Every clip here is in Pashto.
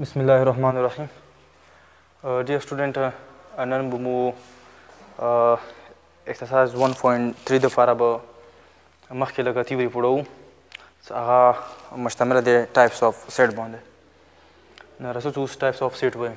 بسم الله الرحمن الرحیم ډیر سټوډنټ نن به مو اکسرسایز 1.3 د فاره به مخکې لږه تیوري پوړو چې هغه مشتمل دی ټایپس اف سیټ باندې نو رسو چې اوس ټایپس اف سیټ وایي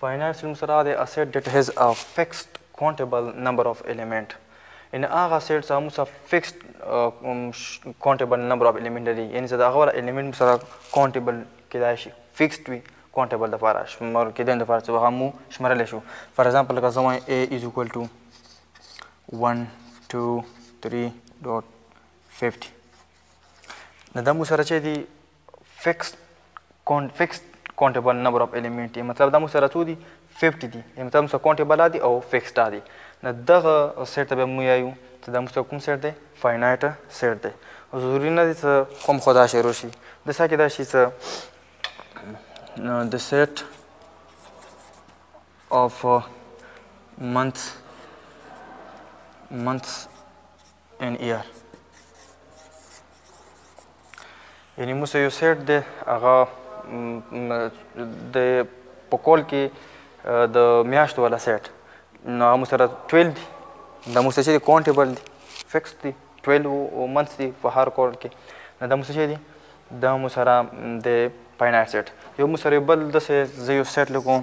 فاینایټ سیټ سره د اسیټ ډیټ هیز ا فکسډ کونټیبل نمبر اف الیمنټ ان هغه سیټ سره موږ سره فکسډ کونټیبل نمبر اف الیمنټ لري یعنی زه د هغه ولا الیمنټ سره کونټیبل کیدای شي فکسډ وي کونټیبل د لپاره شمار کیدل د لپاره چې هغه مو شمارل شو فار ایگزامپل لکه زه وایم a is equal to 1 2 3 ډاټ 50 نو دا مو سره چې دی فکس کونټ فکس کونټیبل نمبر اف الیمنټ دی مطلب دا موږ سره څو دي 50 دي یعنی مطلب موږ سره کونټیبل دي او فکسډ دي نو دغه سیټ ته به موږ یو چې دا موږ سره کوم سیټ دی فاینایټ سیټ دی ضروري نه دي چې کوم خدا شروع شي د سکه دا شي چې د سیټ اف منث منث ان ای آر یعنی موسی یو سیټ دی هغه د په کول کې د میاشت والا سیټ نو هغه سره 12 دی دا موسی چې کاونټیبل دی فکس دی 12 منث دی په هر کول کې نو دا موسی چې دی دا مو سره د فاینایټ سیټ یو مو سره بل د زه یو سیټ لګوم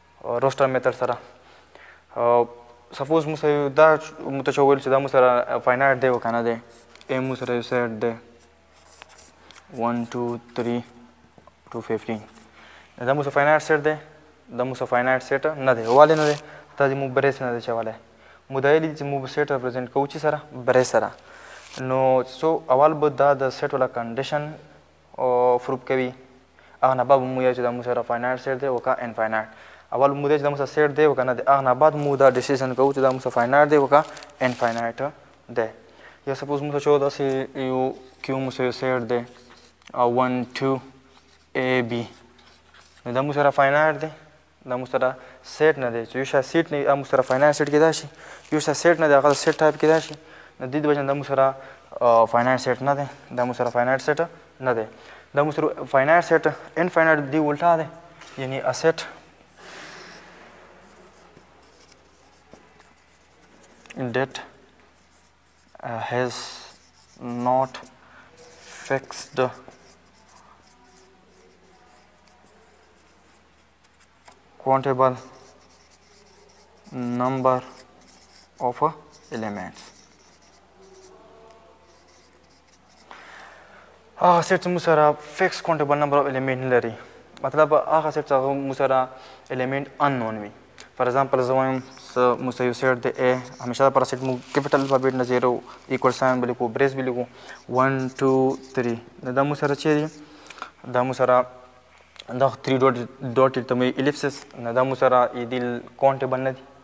روسټر میتډ سره سپوز موږ سره یو دا موږ ته چا وویل چې دا موږ سره فاینایټ دی او که نه دی ایم موږ سره یو سیټ دی ون ټو تھري ټو ففټین دا موږ سره فاینایټ سیټ دی دا موږ سره فاینایټ سیټ نه دی ولې نه دی دا دې موږ برې سره نه دی چولی موږ دا ویلي چې موږ سیټ ریپرزینټ کوو چې سره برې سره نو څو اول به دا د سیټ والا کنډیشن او فروپ کوي هغه نه بعد مو چې دا موږ سره فاینانس سیټ دی او که ان فاینانس اول مو چې دا موږ سیټ دی او که نه دی هغه نه بعد مو دا ډیسیژن کوو چې دا موږ فاینانس دی او که ان فاینانس دی یا سپوز موږ چې دا سی یو کیو موږ سره سیټ دی او 1 2 ای بی نو دا موږ سره فاینانس دی دا موږ سره سیټ نه دی چې یو شا سیټ نه موږ سره فاینانس سیټ کېدای شي یو شا سیټ نه دی هغه سیټ ټایپ کېدای شي نو دې وجه دا موږ سره فاینانس سیټ نه دی دا موږ سره فاینانس سیټ نه دی دا موږ سره فاینانس سیټ انفاینټ دی الټا دی یعنی اسیټ ډیټ uh, has not fixed countable number of uh, elements. هغه سیټ چې موږ سره فکس کونټیبل نمبر اف الیمنټ نه لري مطلب هغه سیټ چې هغه موږ سره الیمنټ ان نون وي فار ایگزامپل زه وایم موږ سره یو سیټ دی ای همیشه لپاره سیټ موږ کیپیټل الفابیټ نه زیرو ایکول ساین به لیکو بریس به لیکو ون ټو تری نو دا موږ سره چیرې دا موږ سره دا تری ډاټ ډاټ ته مې الیپسس نه دا موږ سره ایدل کونټیبل نه دي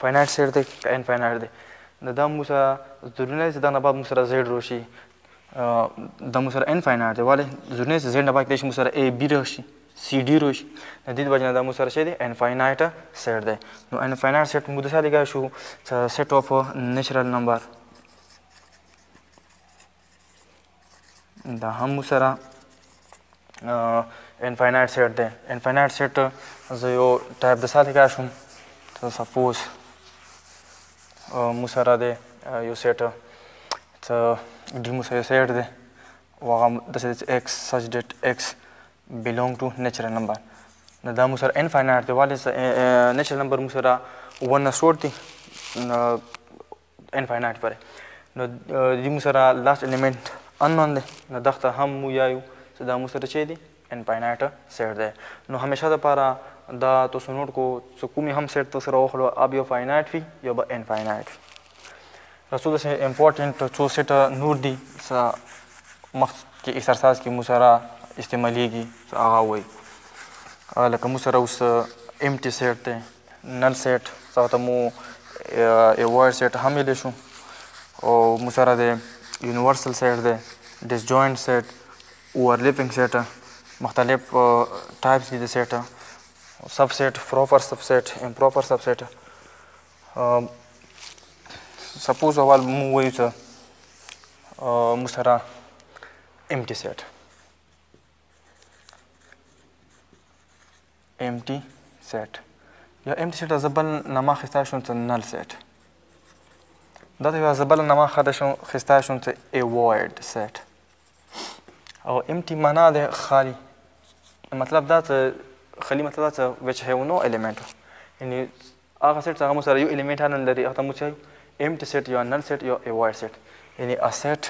فاینایټ سیټ دی که انفاینایټ دی نو دا موږ سره ضروري نه دی چې دا نه بعد موږ سره زیډ راشي دا موږ سره انفاینایټ دی ولې ضروري نه دی چې زیډ نه بعد کېدای شي موږ سره ای بي راشي سی ډي راشي د دې وجه نه دا موږ سره څه دی انفاینایټ سیټ دی نو انفاینایټ سیټ موږ د څه لیکلی شو سیټ اف نیچرل نمبر دا هم سره انفاینایټ سیټ دی انفاینایټ سیټ زه یو ټایپ د ساتي کار شوم ته سپوز مو سره دی یو سیټ ته ډي مو سره سیټ دی وغه د سیټ ایکس سچ ډیټ ایکس belong to natural number نو دا مو سره انفاینایټ دی والي نشل نمبر مو سره ون سور دی انفاینایټ پورې نو دې موږ سره لاست الیمنټ انون دی نو دغه ته هم موږ یایو چې دا موږ سره چې دی انفاینایټ سیټ دی نو همیشه دپاره دا تاسو نوټ کو چې کوم هم سیټ تاسو سره واخلو اب یو فاینایټ وي یا به انفاینایټ وي رسو داسې امپورټنټ څو سیټه نور دي څه مخکې اکسرسایز کې موږ سره استعمالیږي هغه وایي لکه موږ سره اوس امټي سیټ دی نل سیټ سره ته مو یو وایر سیټ هم ویلی شو او مو سره دی یونیورسل سیټ دی ډسجوینټ سیټ اوورلیپینګ سیټ مختلف ټایپس دي د سیټ سب سیټ پروپر سب سیټ امپروپر سب سیټ سپوز اول مو وایو چې مو سره امټي سیټ ایمټي سیټ یا ایمټي سیټ از بل نما خستا شون ته نل سیټ دا ته از بل نما خدا شون خستا شون ته ای وایډ سیټ او ایمټي معنا ده خالی مطلب دا ته خالی مطلب دا ته وچ هیو نو الیمنټ یعنی هغه سیټ هغه مو سره یو الیمنټ نه لري هغه مو چایو ایمټي سیټ یا نل سیټ یا ای وایډ سیټ یعنی ا سیټ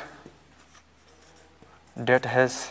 that has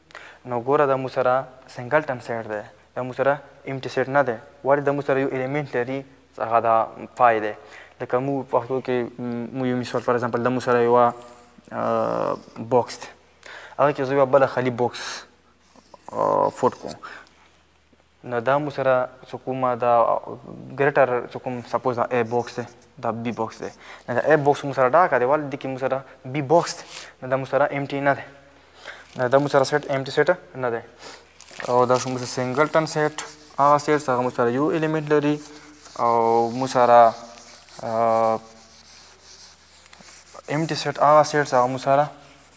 نو ګوره دا موږ سره سنګلټن سیټ دی دا موږ سره امټي سیټ نه دی ولې دا موږ سره یو الیمنټ لري هغه دا پای دی لکه موږ پښتو کې موږ یو مثال فار ایگزامپل دا موږ سره یوه بوکس دی هغه کې زه یوه بله خالي بوکس فوټ کوم نو دا مو سره چې کومه دا ګریټر چې کوم سپوز دا ای باکس دی دا بی باکس دی نو دا ای باکس مو سره ډاکه دی ولې دکې مو سره بی باکس دی نو دا مو سره امټي نه دی نو دا مو سره سیټ امټي سیټ نه دی او دا شو مو سره سنګل ټن سیټ هغه سیټ هغه مو سره یو الیمنټ لري او مو سره امټي سیټ هغه سیټ هغه مو سره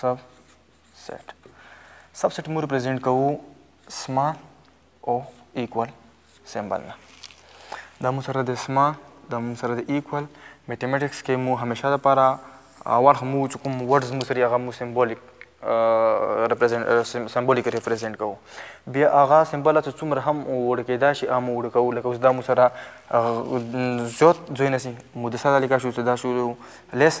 سب سیټ سب سیټ موږ ریپرزینټ کوو سمال او ایکوال سیمبل نه دا موږ سره د سمال دا موږ سره د ایکوال میتھمیټکس کې مو همیشه لپاره اول خو مو چې کوم ورډز مو سره هغه مو سمبولیک ریپرزینټ سمبولیک ریپرزینټ کوو بیا هغه سمبل چې څومره هم وړ کېدا شي هم وړ کوو لکه اوس دا مو سره زیات ځای نسی مو د ساده لیکا شو چې دا شو لیس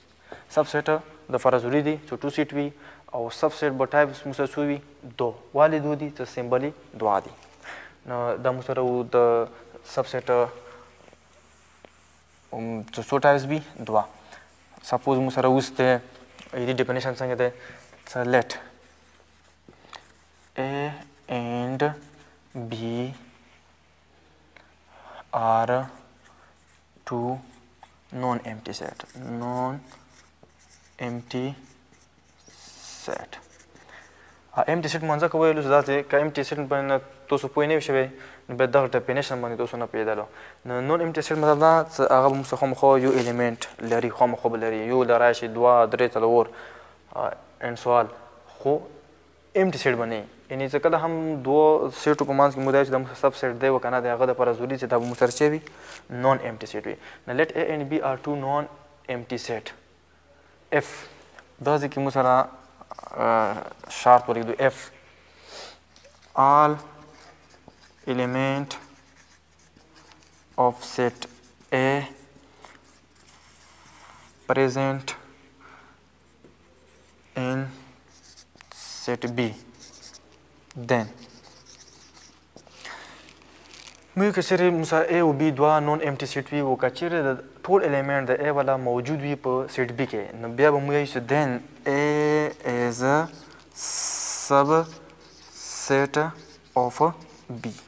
سب سیټ د فرضولی دی څو ټو سیټ وی او سب سیټ به ټایپس موږ سره څو وی دو والی دو دی څو سیمبلی دوا دی نو دا موږ سره وو د سب سیټ څو څو ټایپس بی دوا سپوز موږ سره اوس دی یدی ډیفینیشن څنګه دی څو لیټ A and B are ټو نون امټي سیټ نون امټي سیټ امټي سیټ مونږ ځکه ویلو چې دا چې که امټي سیټ باندې تاسو پوه نه شوئ نو بیا دغه ډیفینیشن باندې تاسو نه پوهېدلو نو نون امټي سیټ مطلب دا چې هغه به موږ څخه خامخا یو الیمنټ لري خامخا به لري یو لرای شي دوه درې څلور انسوال خو ایمټي سیټ به نه وي یعنی ځکه د هم دوو سیټو په منځ کې موږ چې د موږ سب سیټ دی و کنه د هغه د پر ضروری چې دا به موږ سره چی وي نون ایمټي سیټ وي نو لیټ ا اینډ بی ار ټو نون ایمټي سیټ اف دا ځکه موږ سره شرط ولیکو اف all element of set A present in set B then موږ که چیرې مثلا A او B دوا نون امټي سیټ وي او که چیرې د ټول الیمنټ د A والا موجود وي په سیټ B کې نو بیا به موږ یې چې then A is a sub set of B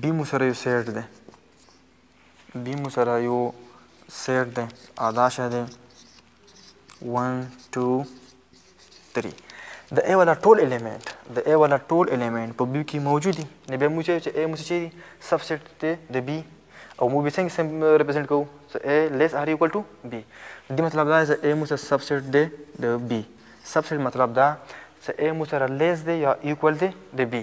بی مو سره یو سیټ دی بی مو سره یو سیټ دی ادا شه دی 1 2 3 د ای ولا ټول الیمنت د ای ولا ټول الیمنت په بی کې موجود دي نو بیا موږ چې ای موږ چې دي سب سیټ دی د بی او موږ به څنګه ریپرزینټ کوو چې ای لیس ار ایکوال ټو بی د مطلب دا چې ای موږ سب سیټ دی د بی سب سیټ مطلب دا چې ای موږ سره لیس دی یا ایکوال دی د بی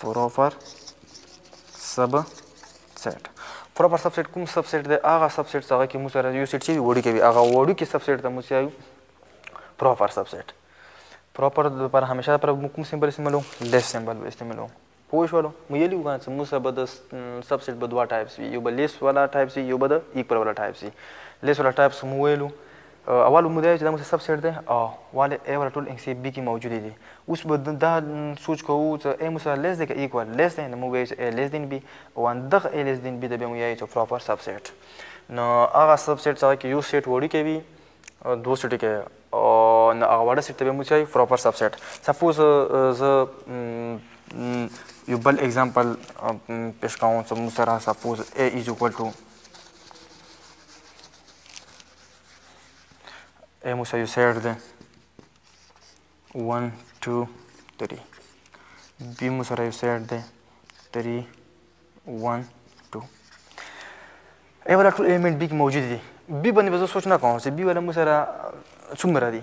پروپر سب سیټ پروپر سب سیټ کوم سب سیټ دی هغه سب سیټ هغه کې موږ سره یو سیټ چې وړي کوي هغه وړو کې سب سیټ ته موږ یو پروپر سب سیټ پروپر پر همیشه پر کوم سیمبل استعمالو لیس سیمبل به استعمالو پوه شولو مو یلی وګان چې موږ به د سب سیټ به دوا ټایپس وي یو به لیس والا ټایپس وي یو به د ایکوال والا ټایپس وي لیس والا ټایپس مو ویلو اول امو دا چې دا مو سب سیټ دی او والې ای ولا ټول انګ سی بی کې موجود دي اوس به دا سوچ کوو چې ای مو سره لیس دی که ایکوال لیس دی نو مو وایي چې ای لیس دین بی او ان دغه ای لیس دین بی د به مو یایي چې پراپر سب سیټ نو هغه سب سیټ څنګه کې یو سیټ وړي کوي دوه سیټ کې او نو هغه وړه سیټ ته به مو چای پراپر سب سیټ سپوز زه یو بل اگزامپل پیش کوم چې مو سره سپوز ای از ایکوال ټو اے موسا یو سیټ ده ون ټو تری بی مو سره یو سیټ ده تری ون ټو اے والا ټول ایلیمنټ بی کې موجود دي بی باندې به زه سوچ نه کوم چې بی والا مو سره څومره دي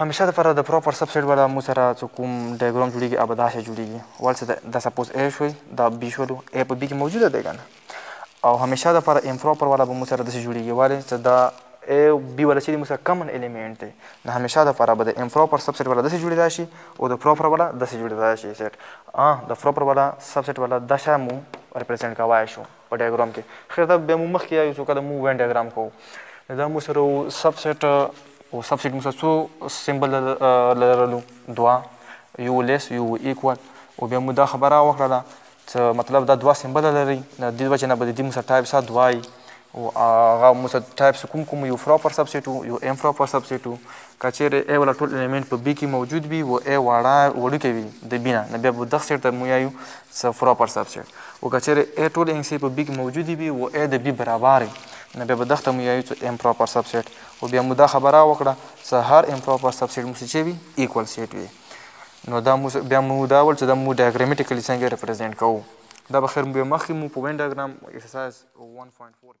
همیشه د پاره د پروپر سب سیټ والا مو سره څو کوم ډایګرام جوړیږي اب دا شی جوړیږي ول څه د سپوز ای شوی دا بی شولو ای په بی کې موجوده دی کنه او همیشه د پاره امپروپر والا به مو سره د څه جوړیږي ول څه دا ای بی والا چې مو سره کامن الیمنت دی نو همیشه د پاره به د امپروپر سب سیټ والا د څه جوړی راشي او د پروپر والا د څه جوړی راشي سیټ ا د پروپر والا سب سیټ والا د شامو ریپرزینټ کوای شو په ډیاګرام کې خیر دا بیا مو مخکې یو څو کله مو وین ډیاګرام کوو نو دا مو سره سب سیټ او سب سیټ مو سره څو سیمبل لرلو دوا یو لیس یو ایکوال او بیا مو دا خبره وکړله چې مطلب دا دوا سیمبل لري د دې وجه نه به د دې مو سره ټایپ سات دوای او هغه مو سره ټایپ کوم کوم یو پراپر سب سیټ یو امپراپر سب سیټ که چیرې ای والا ټول الیمنټ په بی کی موجود وی و ای واړه وړوکی وی د بی نه نو بیا به دغ سیټ ته موږ یایو څه فروپر سب سیټ او که چیرې ای ټول انګسی په بی کی موجودی وی و ای د بی برابر وی نو بیا به دغ ته موږ یایو څه امپروپر سب سیټ او بیا مو دا خبره وکړه څه هر امپروپر سب سیټ مو څه چی وی ایکول سیټ وی نو دا مو بیا مو دا ول چې دا مو ډایګرامیټیکلی څنګه ریپریزینټ کوو دا بخیر مو بیا مخکی مو په وین ډایګرام ایکسرسایز 1.4